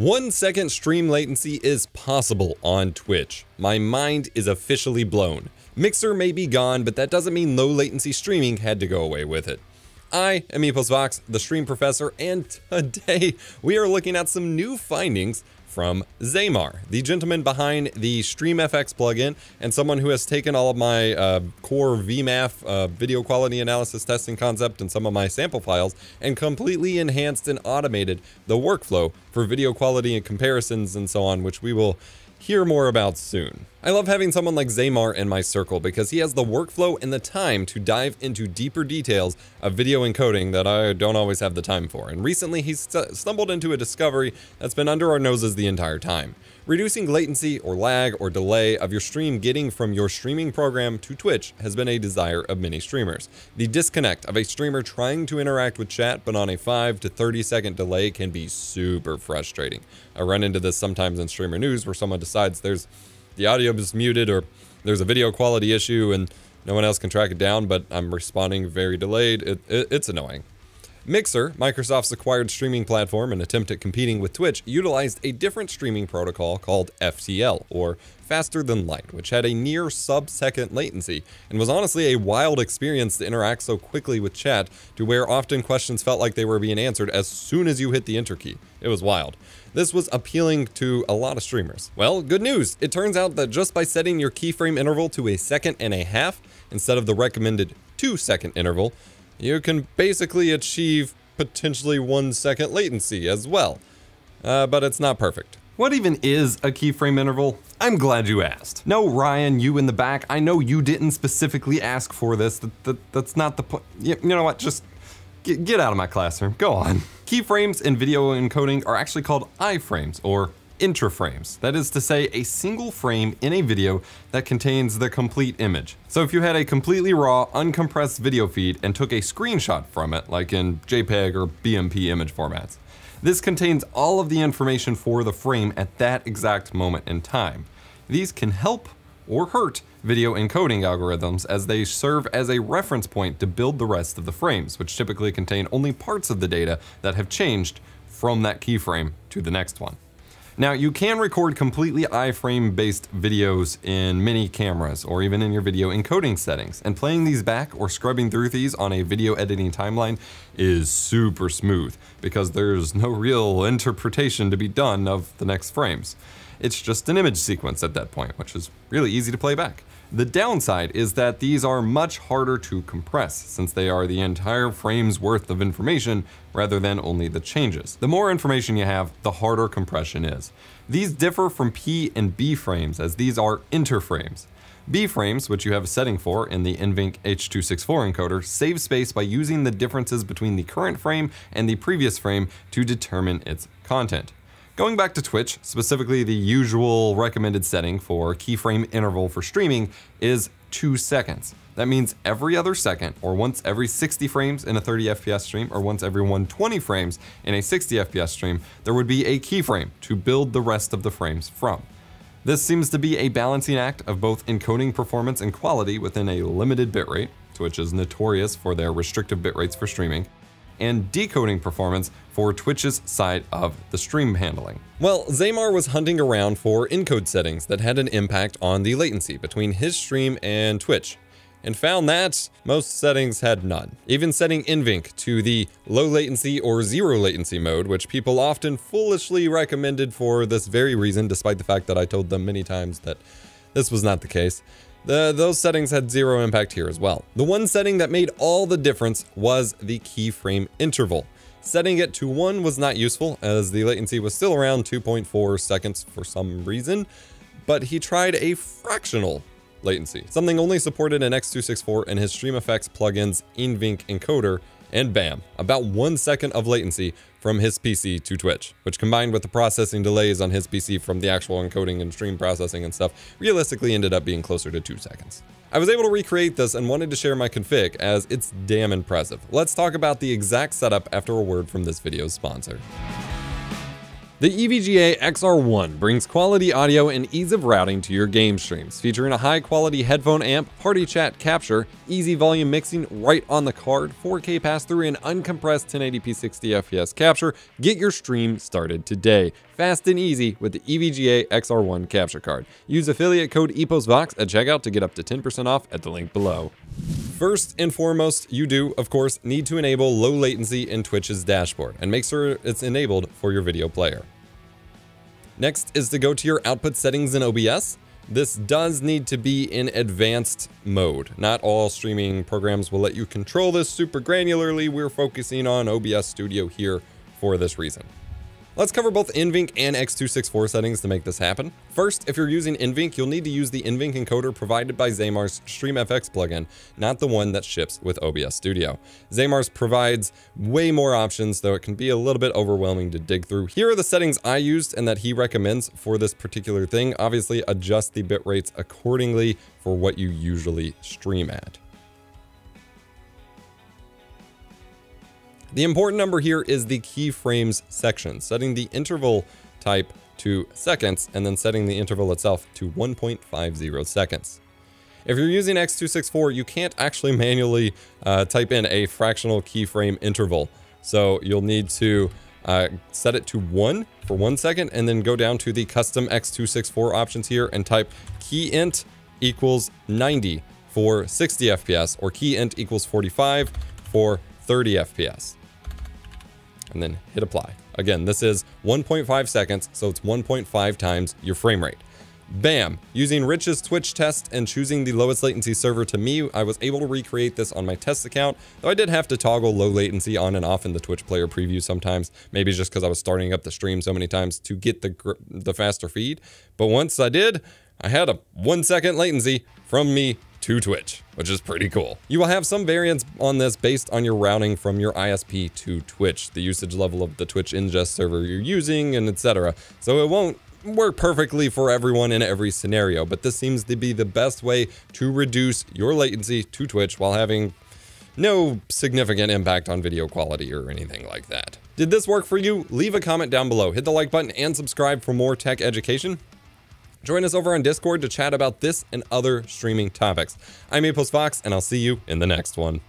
One second stream latency is possible on Twitch. My mind is officially blown. Mixer may be gone, but that doesn't mean low latency streaming had to go away with it. I am EposVox, the stream professor, and today we are looking at some new findings from Xaymar, the gentleman behind the StreamFX plugin and someone who has taken all of my uh, core VMAF uh, video quality analysis testing concept and some of my sample files and completely enhanced and automated the workflow for video quality and comparisons and so on, which we will hear more about soon. I love having someone like Xaymar in my circle because he has the workflow and the time to dive into deeper details of video encoding that I don't always have the time for. And recently he st stumbled into a discovery that's been under our noses the entire time. Reducing latency or lag or delay of your stream getting from your streaming program to Twitch has been a desire of many streamers. The disconnect of a streamer trying to interact with chat but on a 5 to 30 second delay can be super frustrating. I run into this sometimes in streamer news where someone decides there's the audio is muted or there's a video quality issue and no one else can track it down but I'm responding very delayed. It, it, it's annoying. Mixer, Microsoft's acquired streaming platform and attempt at competing with Twitch, utilized a different streaming protocol called FTL, or Faster Than Light, which had a near sub-second latency, and was honestly a wild experience to interact so quickly with chat to where often questions felt like they were being answered as soon as you hit the enter key. It was wild. This was appealing to a lot of streamers. Well, good news! It turns out that just by setting your keyframe interval to a second and a half, instead of the recommended two second interval, you can basically achieve potentially one second latency as well. Uh, but it's not perfect. What even is a keyframe interval? I'm glad you asked. No, Ryan, you in the back, I know you didn't specifically ask for this. That, that, that's not the point. You, you know what? Just get, get out of my classroom. Go on. Keyframes in video encoding are actually called iframes, or interframes. That is to say, a single frame in a video that contains the complete image. So if you had a completely raw, uncompressed video feed and took a screenshot from it, like in JPEG or BMP image formats, this contains all of the information for the frame at that exact moment in time. These can help or hurt video encoding algorithms as they serve as a reference point to build the rest of the frames, which typically contain only parts of the data that have changed from that keyframe to the next one. Now, you can record completely iframe based videos in many cameras or even in your video encoding settings, and playing these back or scrubbing through these on a video editing timeline is super smooth because there's no real interpretation to be done of the next frames. It's just an image sequence at that point, which is really easy to play back. The downside is that these are much harder to compress, since they are the entire frame's worth of information rather than only the changes. The more information you have, the harder compression is. These differ from P and B frames, as these are interframes. B frames, which you have a setting for in the NVENC H.264 encoder, save space by using the differences between the current frame and the previous frame to determine its content. Going back to Twitch, specifically the usual recommended setting for keyframe interval for streaming is 2 seconds. That means every other second, or once every 60 frames in a 30 FPS stream, or once every 120 frames in a 60 FPS stream, there would be a keyframe to build the rest of the frames from. This seems to be a balancing act of both encoding performance and quality within a limited bitrate, Twitch is notorious for their restrictive bitrates for streaming, and decoding performance for Twitch's side of the stream handling. Well, Xaymar was hunting around for encode settings that had an impact on the latency between his stream and Twitch, and found that most settings had none. Even setting NVENC to the low latency or zero latency mode, which people often foolishly recommended for this very reason, despite the fact that I told them many times that this was not the case, the, those settings had zero impact here as well. The one setting that made all the difference was the keyframe interval. Setting it to 1 was not useful, as the latency was still around 2.4 seconds for some reason, but he tried a fractional latency, something only supported in X264 and his StreamFX plugin's NVENC encoder, and bam, about one second of latency from his PC to Twitch, which combined with the processing delays on his PC from the actual encoding and stream processing and stuff, realistically ended up being closer to two seconds. I was able to recreate this and wanted to share my config as it's damn impressive. Let's talk about the exact setup after a word from this video's sponsor. The EVGA XR1 brings quality audio and ease of routing to your game streams, featuring a high quality headphone amp, party chat capture, easy volume mixing right on the card, 4K pass through, and uncompressed 1080p 60 FPS capture. Get your stream started today. fast and easy with the EVGA XR1 capture card. Use affiliate code EPOSVOX at checkout to get up to 10% off at the link below. First and foremost, you do, of course, need to enable low latency in Twitch's dashboard and make sure it's enabled for your video player. Next is to go to your output settings in OBS. This does need to be in advanced mode. Not all streaming programs will let you control this super granularly. We're focusing on OBS Studio here for this reason. Let's cover both NVENC and X264 settings to make this happen. First, if you're using NVENC, you'll need to use the NVENC encoder provided by Xaymar's StreamFX plugin, not the one that ships with OBS Studio. Xaymar's provides way more options, though it can be a little bit overwhelming to dig through. Here are the settings I used and that he recommends for this particular thing. Obviously, adjust the bit rates accordingly for what you usually stream at. The important number here is the keyframes section, setting the interval type to seconds and then setting the interval itself to 1.50 seconds. If you're using X264, you can't actually manually uh, type in a fractional keyframe interval. So you'll need to uh, set it to 1 for 1 second and then go down to the custom X264 options here and type keyint equals 90 for 60 FPS or keyint equals 45 for 30 FPS and then hit apply. Again, this is 1.5 seconds, so it's 1.5 times your frame rate. Bam! Using Rich's Twitch test and choosing the lowest latency server to me, I was able to recreate this on my test account, though I did have to toggle low latency on and off in the Twitch player preview sometimes, maybe just because I was starting up the stream so many times to get the, the faster feed. But once I did, I had a one second latency from me to Twitch, which is pretty cool. You will have some variance on this based on your routing from your ISP to Twitch, the usage level of the Twitch ingest server you're using, and etc. So it won't work perfectly for everyone in every scenario, but this seems to be the best way to reduce your latency to Twitch while having no significant impact on video quality or anything like that. Did this work for you? Leave a comment down below, hit the like button, and subscribe for more tech education. Join us over on Discord to chat about this and other streaming topics. I'm EposVox, and I'll see you in the next one.